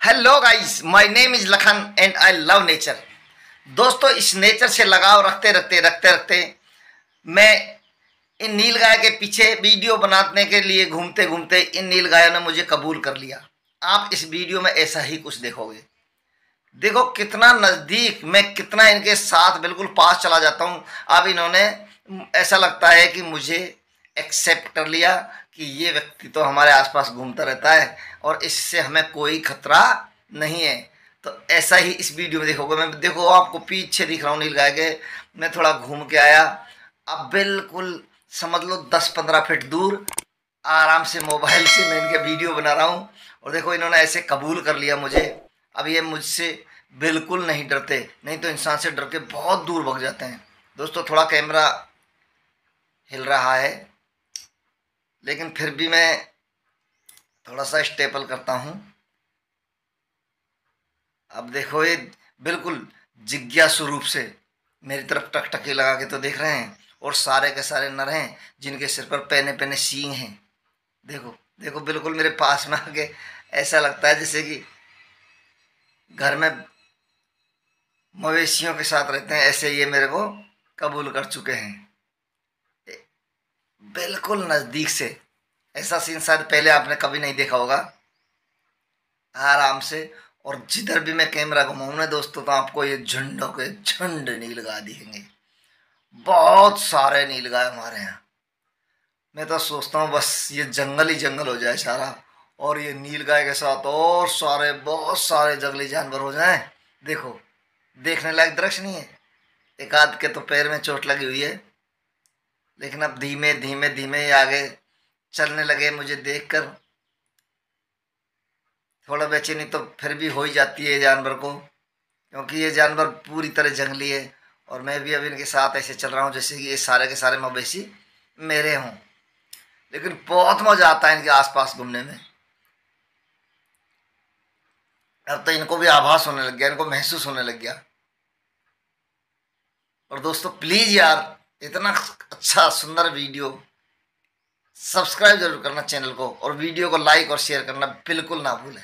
Hello guys my name is Lakhan and I love nature दोस्तों, इस nature से लगाव रखते रखते रखते रखते, मैं इन नील गाय के पीछे वीडियो बनाने के लिए घूमते घूमते इन नील गायों ने मुझे कबूल कर लिया। आप इस वीडियो में ऐसा ही कुछ देखोगे। देखो, कितना नज़दीक मैं कितना इनके साथ बिल्कुल पास चला जाता हूँ। अब इन्होंने, ऐसा लगता है कि मुझे एक्सेप्ट कर लिया कि ये व्यक्ति तो हमारे आसपास घूमता रहता है और इससे हमें कोई खतरा नहीं है। तो ऐसा ही इस वीडियो में देखोगे, मैं देखो, आपको पीछे दिख रहा हूँ नील गाय के। मैं थोड़ा घूम के आया। अब बिल्कुल समझ लो, दस पंद्रह फीट दूर, आराम से मोबाइल से मैं इनके वीडियो बना रहा हूँ। और देखो, इन्होंने ऐसे कबूल कर लिया मुझे। अब ये मुझसे बिल्कुल नहीं डरते, नहीं तो इंसान से डर के बहुत दूर भग जाते हैं। दोस्तों, थोड़ा कैमरा हिल रहा है। लेकिन फिर भी मैं थोड़ा सा स्टेपल करता हूँ। अब देखो ये बिल्कुल जिज्ञासु रूप से मेरी तरफ़ टकटकी लगा के तो देख रहे हैं और सारे के सारे नर हैं जिनके सिर पर पहने पहने सींग हैं। देखो देखो बिल्कुल मेरे पास में आके ऐसा लगता है जैसे कि घर में मवेशियों के साथ रहते हैं, ऐसे ये मेरे को कबूल कर चुके हैं। बिल्कुल नज़दीक से। ऐसा सीन शायद पहले आपने कभी नहीं देखा होगा। आराम से, और जिधर भी मैं कैमरा घुमाऊँ दोस्तों तो आपको ये झंडों के झंड नील गाय दिखेंगे। बहुत सारे नील गाय हमारे यहाँ। मैं तो सोचता हूँ बस ये जंगल ही जंगल हो जाए सारा, और ये नील गाय के साथ और सारे, बहुत सारे जंगली जानवर हो जाएँ। देखो, देखने लायक दृश्य नहीं है। एक आध के तो पैर में चोट लगी हुई है। लेकिन अब धीमे धीमे धीमे आगे चलने लगे मुझे देखकर। थोड़ा बेचैनी तो फिर भी हो ही जाती है जानवर को, क्योंकि ये जानवर पूरी तरह जंगली है और मैं भी अब इनके साथ ऐसे चल रहा हूँ जैसे कि ये सारे के सारे मवेशी मेरे हों। लेकिन बहुत मज़ा आता है इनके आसपास घूमने में। अब तो इनको भी आभास होने लग गया, इनको महसूस होने लग गया। और दोस्तों प्लीज़ यार इतना अच्छा सुंदर वीडियो। सब्सक्राइब ज़रूर करना चैनल को और वीडियो को लाइक और शेयर करना बिल्कुल ना भूलें।